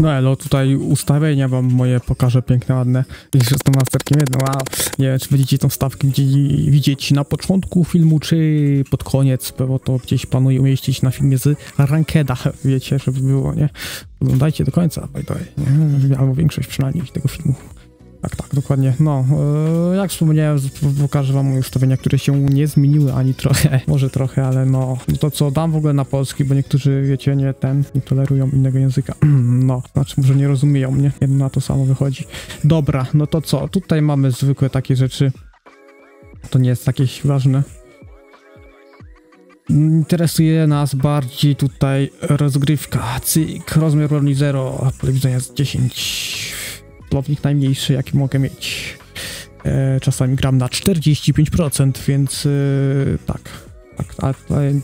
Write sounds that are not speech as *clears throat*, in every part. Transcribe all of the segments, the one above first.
No elo, tutaj ustawienia wam moje pokażę piękne, ładne. Widzisz, jestem masterkiem jedno, wow. Nie wiem, czy będziecie tą stawkę widzieli, widzieć na początku filmu, czy pod koniec, bo to gdzieś planuję umieścić na filmie z Rankeda, wiecie, żeby było, nie? Oglądajcie do końca, by the way, nie? Albo większość przynajmniej tego filmu. Tak, tak, dokładnie. No, e, jak wspomniałem, pokażę wam moje ustawienia, które się nie zmieniły ani trochę, *laughs* może trochę, ale no, to co dam w ogóle na polski, bo niektórzy, wiecie, nie ten, nie tolerują innego języka. *clears throat* No, znaczy może nie rozumieją mnie, jedno na to samo wychodzi. Dobra, no to co, tutaj mamy zwykłe takie rzeczy. To nie jest jakieś ważne. Interesuje nas bardziej tutaj rozgrywka. Cyk, rozmiar broni 0, pole widzenia jest 10. Celownik najmniejszy, jaki mogę mieć. E, czasami gram na 45%, więc e, tak. Tak, ale,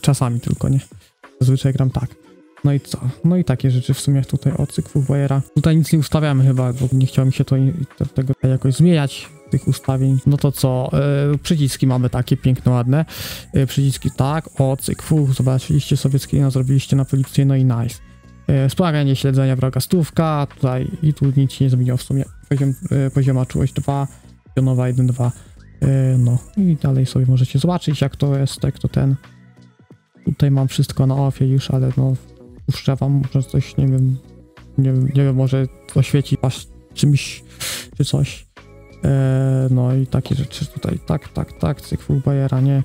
czasami tylko, nie? Zazwyczaj gram tak. No i co? No i takie rzeczy w sumie tutaj od cyklu Wojera. Tutaj nic nie ustawiamy chyba, bo nie chciało mi się to, to tego jakoś zmieniać, tych ustawień. No to co? E, przyciski mamy takie piękne, ładne. E, przyciski tak, o cykwu, zobaczyliście sobie screena, zrobiliście na policję, no i nice. E, Wspomaganie śledzenia wroga stówka, tutaj i tu nic się nie zmieniło w sumie. Poziom, e, pozioma czułość 2, pionowa 1, 2. E, No i dalej sobie możecie zobaczyć jak to jest, jak to ten. Tutaj mam wszystko na ofie już, ale no puszczę wam może coś, nie wiem, nie nie wiem może oświeci was czymś czy coś. E, no i takie rzeczy tutaj, tak, tak, tak, cykl Bayera, nie.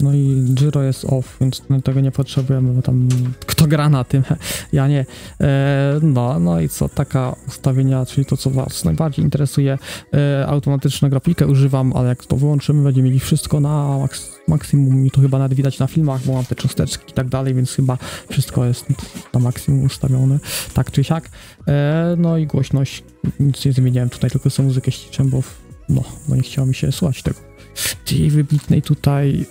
No i Giro jest off, więc no, tego nie potrzebujemy, bo tam kto gra na tym, *laughs* ja nie. E, no, no i co, taka ustawienia, czyli to, co was najbardziej interesuje. E, automatyczną grafikę używam, ale jak to wyłączymy, będziemy mieli wszystko na maks maksimum i to chyba nawet widać na filmach, bo mam te cząsteczki i tak dalej, więc chyba wszystko jest na maksimum ustawione, tak czy siak. E, no i głośność, nic nie zmieniałem tutaj, tylko sobie muzykę ściszę, bo no, bo nie chciało mi się słuchać tego tej wybitnej tutaj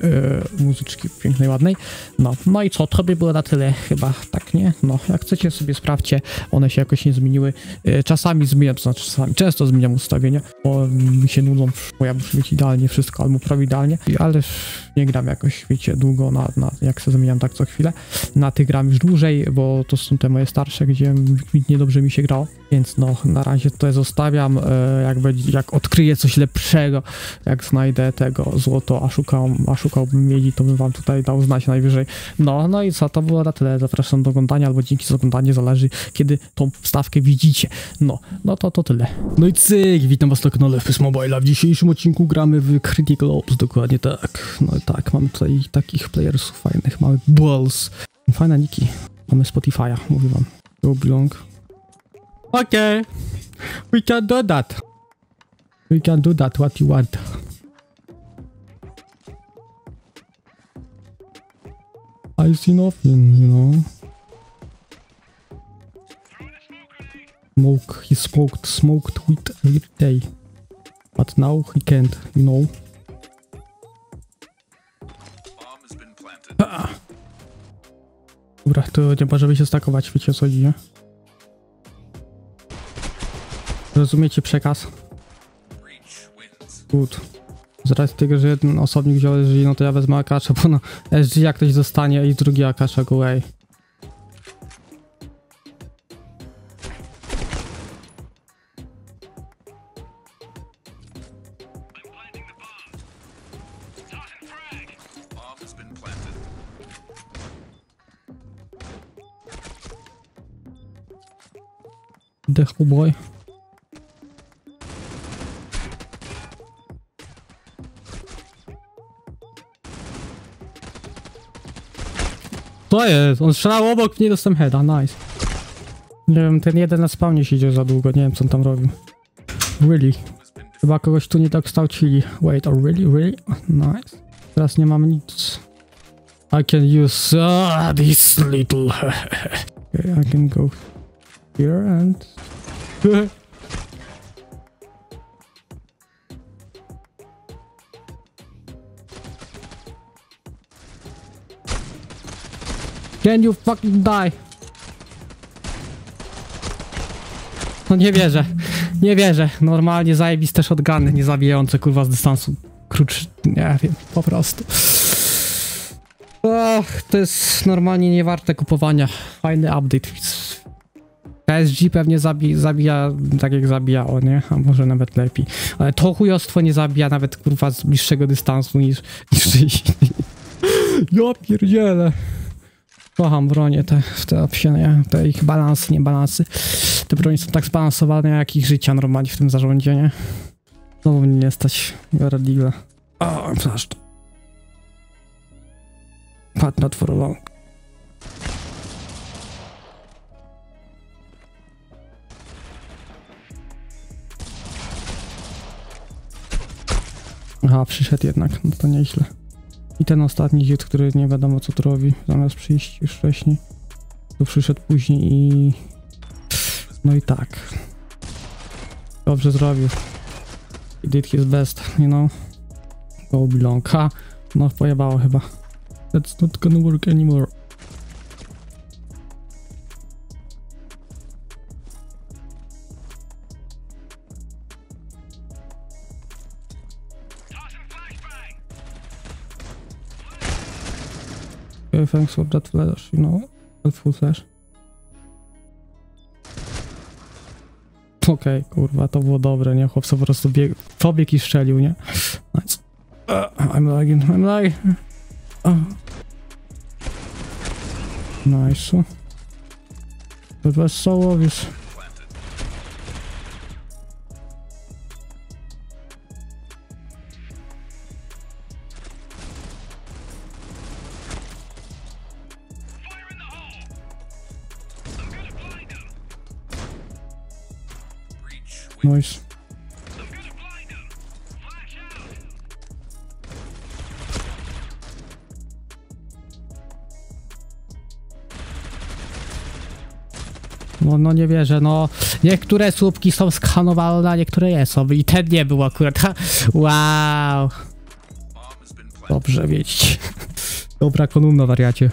e, muzyczki pięknej, ładnej. No, no i co, to by było na tyle chyba, tak nie? No, jak chcecie sobie sprawdźcie, one się jakoś nie zmieniły. E, czasami zmieniam, to znaczy czasami, często zmieniam ustawienia, bo mi się nudzą, bo ja muszę mieć idealnie wszystko, albo prawie idealnie, ale nie gram jakoś, wiecie, długo na, na jak się zmieniam tak co chwilę. Na tych gram już dłużej, bo to są te moje starsze, gdzie niedobrze mi się grało, więc no, na razie to zostawiam, e, jak, będzie, jak odkryję coś lepszego, jak znajdę tego złoto, a, szukam, a szukałbym miedzi, to bym wam tutaj dał znać najwyżej. No, no i co, to było na tyle. Zapraszam do oglądania, albo dzięki za oglądanie, zależy kiedy tą wstawkę widzicie. No, no to to tyle. No i cyk, witam was na kanale Fys Mobile. W dzisiejszym odcinku gramy w Critical Ops, dokładnie tak. No i tak, mamy tutaj takich playersów fajnych, mamy Balls. Fajne niki. Mamy Spotify'a, mówię wam. Go belong. Okay, we can do that. We can do that, what you want. I see nothing, you know. Smoke, he smoked, smoked with every day. But now he can't, you know. Been planted. Dobra, to nie możemy się stakować, wiecie co nie? Rozumiecie przekaz? Good. Z racji tego, że jeden osobnik wziął SG, no to ja wezmę Akasza, bo no SG jak ktoś zostanie i drugi Akasza go away. The boy. To jest, on strzelał obok mnie, dostałem heada, nice. Nie wiem, ten jeden na spawnie siedział za długo, nie wiem co on tam robił. Really? Chyba kogoś tu nie tak kształcili. Wait, oh really, really? Nice. Teraz nie mam nic. I can use uh, this little... *laughs* okay, I can go here and... *laughs* Can you fucking die? No nie wierzę. Nie wierzę. Normalnie zajebiste shotguny, nie zabijające kurwa z dystansu. Krucz, nie wiem, po prostu. Och, to jest normalnie niewarte kupowania. Fajny update. PSG pewnie zabi zabija tak jak zabijało, nie? A może nawet lepiej. Ale to chujostwo nie zabija nawet kurwa z bliższego dystansu niż, niż *laughs* Ja pierdzielę. Kocham bronie te, te opcje, te ich balansy, nie balansy. Te bronie są tak zbalansowane jak ich życia normalnie w tym zarządzie, nie? Znowu mnie nie stać. Biorę digla. O, przepraszam. But not for long. Aha, przyszedł jednak, no to nieźle. I ten ostatni hit, który nie wiadomo co tu robi, zamiast przyjść już wcześniej, tu przyszedł później i... No i tak. Dobrze zrobił. He did his best, you know. Go belong. Ha! No pojebało chyba. That's not gonna work anymore. Okay, thanks for that flash, you know. Helpful flash. Okej, kurwa, to było dobre, nie? Chłop sobie po prostu biegł, pobiegł i strzelił, nie? Nice. Uh, I'm lagging, I'm lagging. Uh. Nice. That was so obvious. Nice. No, no nie wierzę, no niektóre słupki są skanowalne, a niektóre nie są i ten nie był akurat, ha. *laughs* wow, dobrze wiedzieć. *laughs* Dobra kolumna wariacie,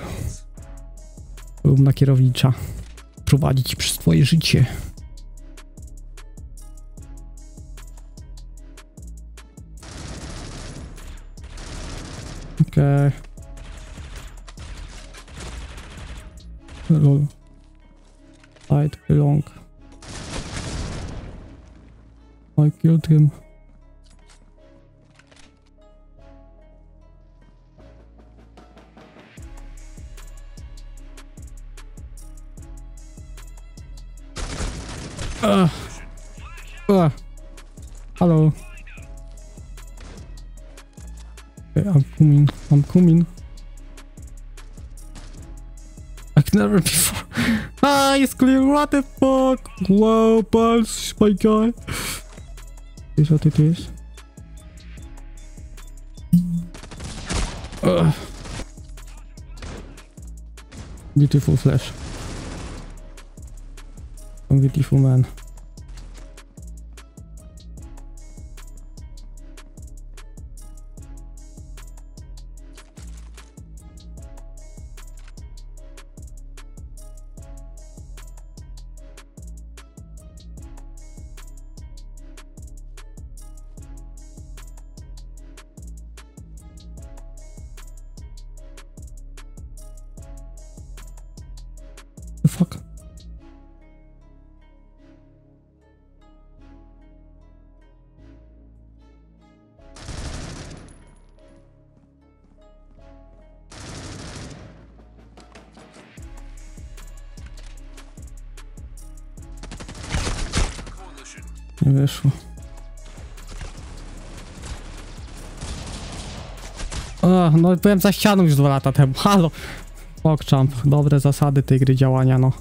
kolumna kierownicza, prowadzić przez twoje życie. Okej. Lol. Side belong. I killed him. Like never *laughs* before. ah, it's clear. What the fuck? Wow, pulse, my guy. Is what it is. Ugh. Beautiful flash. Beautiful man. Fuck? Nie wyszło. O, no byłem za ścianą już dwa lata temu. Halo. Pogchamp. Dobre zasady tej gry działania, no.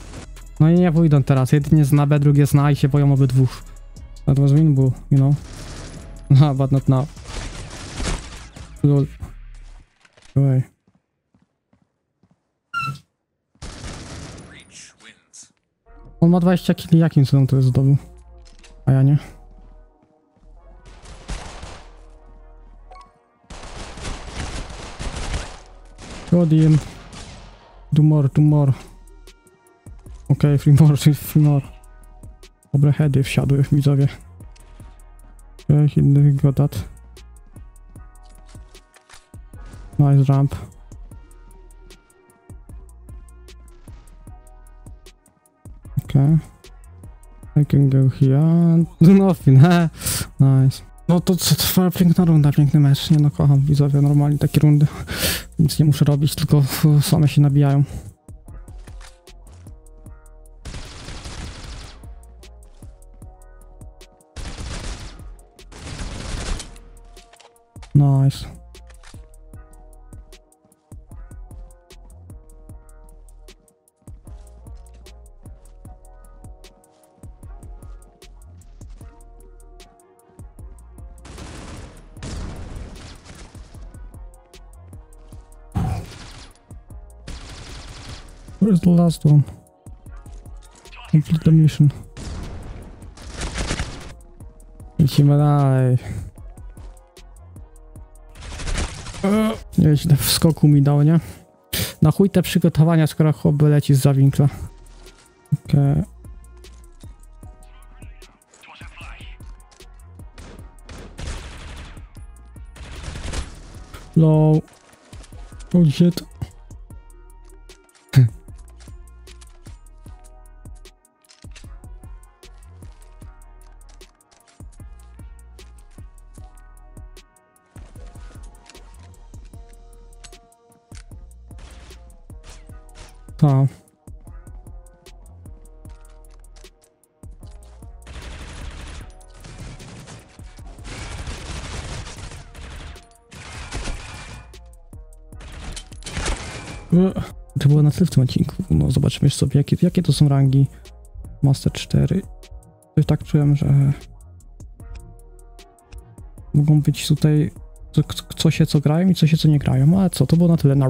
No i nie pójdą teraz. Jedynie zna B, drugie zna i się boją obydwóch. That was winable, you know. *laughs* No, but not now. Lol. Oj. On ma 20 kili, jakim cudem to jest zdobył? A ja nie. God in. Do more, do more. Okej, okay, free more, free more. Dobre heady wsiadły, widzowie. Okay, he got that. Nice ramp. Okay. I can go here. Do nothing, he. Nice. No to co, trwa piękna runda, piękny mecz. Nie no, kocham widzowie normalnie takie rundy. Nic nie muszę robić, tylko same się nabijają. Nice. Where's the last one? Complete the mission. Lecimy dalej. Nieźle w skoku mi dał, nie? Na chuj te przygotowania, skoro chłop leci z zawinkla. Okej. Low. Oh shit. Ta. E, To było na tyle w tym odcinku. No zobaczymy sobie jakie, jakie to są rangi. Master 4. Coś tak czułem, że mogą być tutaj co, się co grają i co się co nie grają, ale co, to było na tyle na